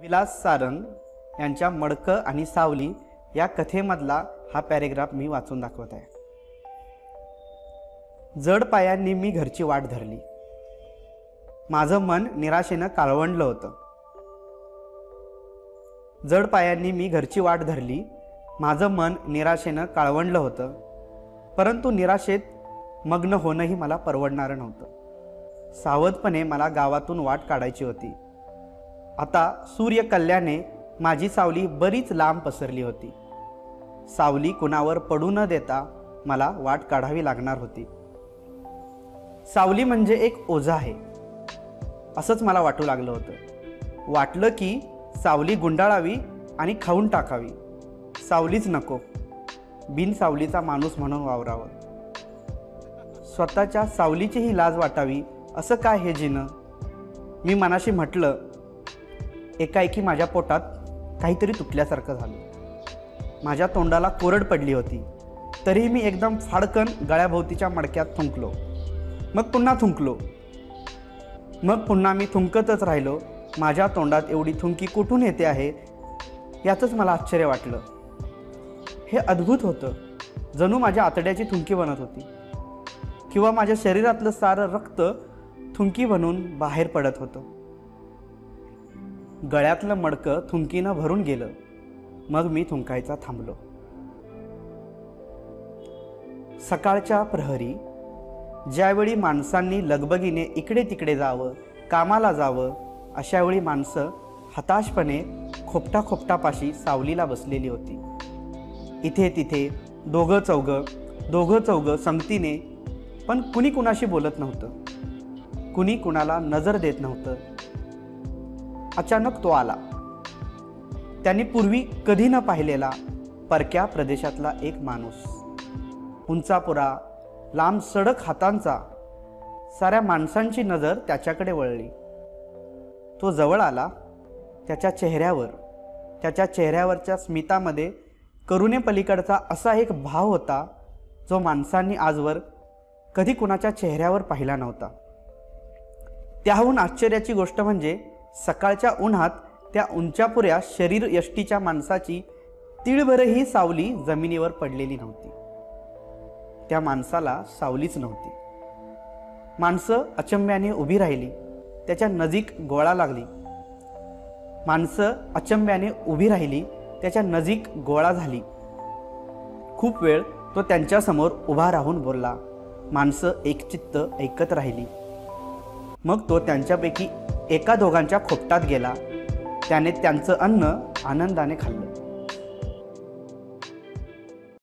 विलास सारंग यांच्या मडकं आणि सावली या कथेमधला हा पॅरेग्राफ मी वाचून दाखवत आहे. जड पायांनी मी घरची वाट धरली. माझं मन निराशेनं काळवंडलं होतं. जड पायांनी मी घरची वाट धरली माझं मन निराशेनं काळवंडलं होतं. परंतु निराशेत मग्न होणंही मला परवडणारं नव्हतं. सावधपणे मला गावातून वाट काढायची होती. आता सूर्यकल्याने माझी सावली बरीच लांब पसरली होती. सावली कुणावर पडू न देता मला वाट काढावी लागणार होती. सावली म्हणजे एक ओझा आहे. असंच मला वाटू लागलं होतं. वाटलं की सावली गुंडाळावी आणि खाऊन टाकावी. सावलीच नको. बिन सावलीचा माणूस म्हणून वावरावं. स्वतःच्या सावलीचीही लाज वाटावी असं काय हे जिनं? मी मनाशी म्हटलं एकाएकी माझ्या पोटात काहीतरी तुटल्यासारखं झालं. माझ्या तोंडाला कोरड पडली होती. तरीही मी एकदम फाडकन गळ्याभोवतीच्या मडक्यात थुंकलो. मग पुन्हा थुंकलो. मग पुन्हा मी थुंकतच राहिलो. माझ्या तोंडात एवढी थुंकी कुठून येते आहे? याचंच मला आश्चर्य वाटलं. हे अद्भुत होतं. जणू माझ्या आतड्याची थुंकी बनत होती. किंवा माझ्या शरीरातलं सारं रक्त थुंकी बनून बाहेर पडत होतं. गळ्यातलं मडकं थुंकीनं भरून गेलं. मग मी थुंकायचा थांबलो. सकाळच्या प्रहरी ज्यावेळी माणसांनी लगबगीने इकडे तिकडे जावं कामाला जावं अशावेळी माणसं हताशपणे खोपटा खोपटापाशी सावलीला बसलेली होती. इथे तिथे दोघं चौघं दोघं चौघं संगतीने पण कुणी कुणाशी बोलत नव्हतं. कुणी कुणाला नजर देत नव्हतं. अचानक तो आला. त्यांनी पूर्वी कधी न पाहिलेला परक्या प्रदेशातला एक माणूस. उंचापुरा लांब सडक हातांचा साऱ्या माणसांची नजर त्याच्याकडे वळली. तो जवळ आला त्याच्या चेहऱ्यावर त्याच्या चेहऱ्यावरच्या स्मितामध्ये करुणेपलीकडचा असा एक भाव होता जो माणसांनी आजवर कधी कुणाच्या चेहऱ्यावर पाहिला नव्हता. त्याहून आश्चर्याची गोष्ट म्हणजे सकाळच्या उन्हात त्या उंचापुऱ्या शरीर यष्टीच्या माणसाची तिळभरही सावली जमिनीवर पडलेली नव्हती. त्या माणसाला सावलीच नव्हती. माणसं अचंब्याने उभी राहिली त्याच्या नजीक गोळा लागली. माणसं अचंब्याने उभी राहिली त्याच्या नजीक गोळा झाली. खूप वेळ तो त्यांच्यासमोर उभा राहून बोलला. माणसं एकचित्त ऐकत राहिली. मग तो त्यांच्यापैकी एका दोघांच्या खोपटात गेला. त्याने त्यांचं अन्न आनंदाने खाल्लं.